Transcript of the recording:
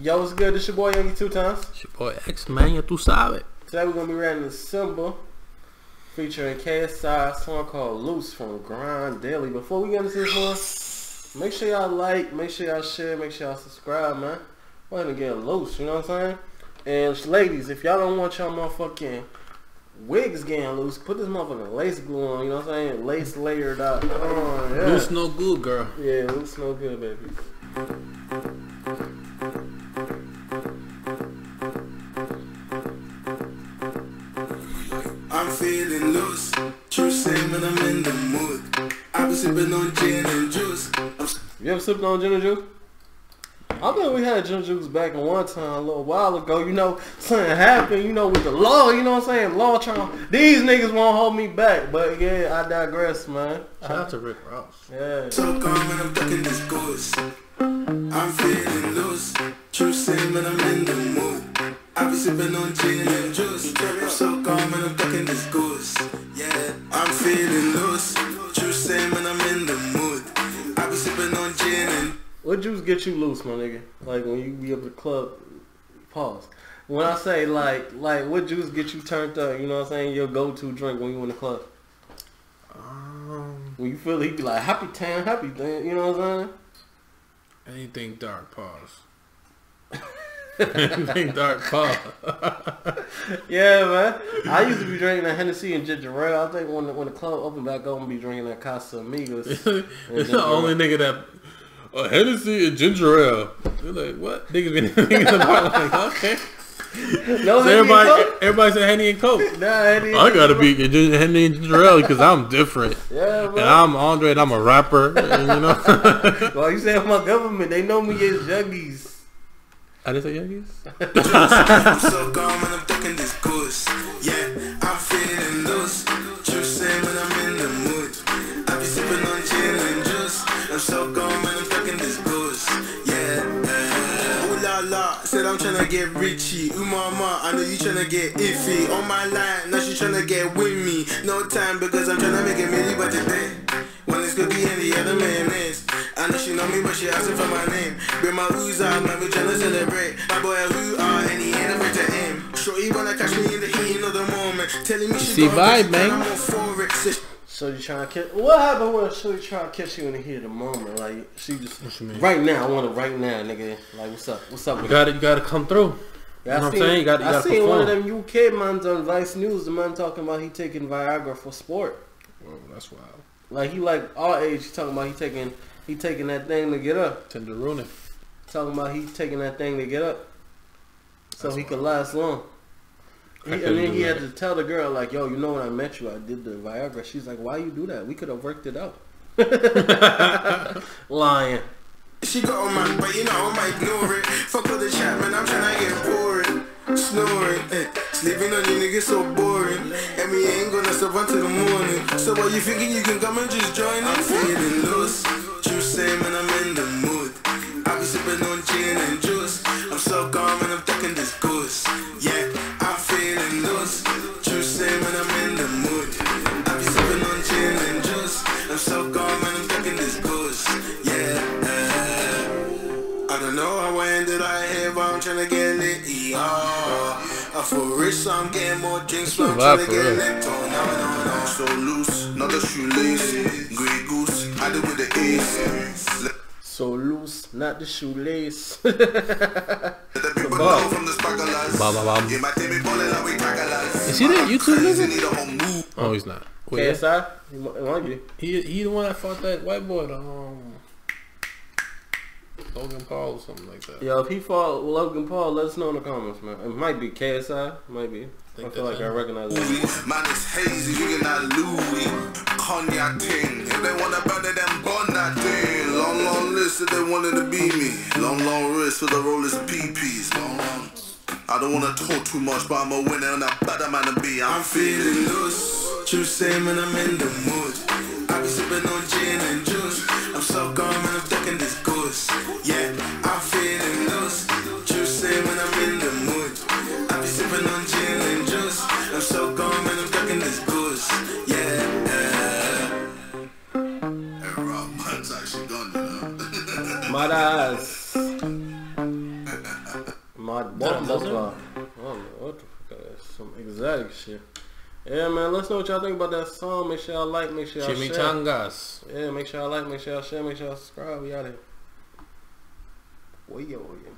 Yo, what's good? This your boy Yungie two times. It's your boy X man, ya tú sabes. Today we're gonna be riding the S1mba featuring KSI, a song called Loose from Grind Daily. Before we get into this one, make sure y'all like, make sure y'all share, make sure y'all subscribe, man. We're gonna get loose, you know what I'm saying? And ladies, if y'all don't want y'all motherfucking wigs getting loose, put this motherfucking lace glue on, you know what I'm saying? Lace layered up. Oh, yeah. Loose no good, girl. Yeah, loose no good, baby. Sipping on gin and juice. You ever sipped on gin and juice? I think we had gin juice back in one time a little while ago. You know, something happened, you know, with the law, you know what I'm saying? Law trying, these niggas won't hold me back. But yeah, I digress, man. Shout out to Rick Ross. Yeah. so calm when I'm ducking this goose. I'm feeling loose. True saying when I'm in the mood. I be sipping on gin What juice get you loose, my nigga? Like when you be up at the club, pause. When I say like, like what juice get you turned up, you know what I'm saying? Your go-to drink when you in the club. Um, When you feel he be like, happy tan, happy tan, you know what I'm saying? anything dark, pause. anything dark, pause. Yeah, man. I used to be drinking that Hennessy and ginger ale. I think when the, when the club opened back up, I'm be drinking that Casamigos. it's the only nigga that uh, Hennessy and ginger ale. You're like, what? Niggas been niggas about like, okay. no, So everybody, everybody said Henny and Coke. Nah, Henny. I gotta be gin- Henny and ginger ale because I'm different. Yeah, And. I'm Andre and I'm a rapper. And, you know. Well, you say my government, they know me as Juggies. I didn't say Yankees. I'm so gone when I'm ducking this goose. Yeah, I'm feeling loose. I'm tryna get richy. Ooh mama, I know you tryna get iffy. On my line, now she tryna get with me. No time because I'm tryna make it milli by today. One is cookie and the other mayonnaise. I know she know me, but she asking for my name. Bring my ooze out, man, we tryna celebrate. My boy, who are, and he ain't afraid to aim. Shorty wanna catch me in the heat of the moment. Telling me she see vibe, man. I'm all for it. So you trying to kiss? What happened when she trying to kiss you in the heat of the moment? Like she just you right now. I want it right now, nigga. Like what's up? What's up? You gotta, you gotta come through. You know what I'm saying? You gotta- you I seen one of them UK mans on Vice News. The man talking about he taking Viagra for sport. Whoa, that's wild. Like he like our age. He talking about he taking he taking that thing to get up. Tenderoni. Talking about he taking that thing to get up, so That's he could last long. He, and then do he had to tell the girl like, "Yo, you know when I met you, I did the Viagra." She's like, "Why you do that? We could have worked it out." Lying. She got on man, but you know I'ma ignore it. Fuck all the chat, man, I'm tryna get boring. Snoring, eh. Sleeping on you niggas so boring. And we ain't gonna stop until the morning. So what you thinking you can come and just join in? Feeling loose. True saying when lit. Yeah. I feel rich, so I'm getting more drinks, so I'm for get real. lit. No, no, no. So loose, not a shoelace. Grey goose, I did with the ace. So loose, not the shoelace. the from the. Is he that YouTube Crazy, nigga? need a whole move. Oh, he's not. Wait, KSI, he mi- it might be. he he the one that fought that white boy, the um Logan Paul or something like that. Yo, if he fought Logan Paul, let us know in the comments, man. It might be KSI, might be. I Think feel like that's I recognize it. Louis. Man, it's hazy, you get that Louis. Cognac thing. If they wanna burn it, then burn that thing. Long, long list if they wanted to be me. Long, long wrist for the rollers and PPs. Long, long. I don't wanna talk too much, but I'm a winner and a better man to be. I'm feeling loose. True saying when I'm in the mood. I be sipping on Rob, man's actually gone, you know. Mad eyes. like That bumper doesn't- car. I oh, what the fuck that is. Some exotic shit. Yeah, man. Let's know what y'all think about that song. Make sure y'all like. Make sure y'all share. Chimichangas. Yeah, make sure y'all like. Make sure y'all share. Make sure y'all subscribe. We out here. Oye, oye.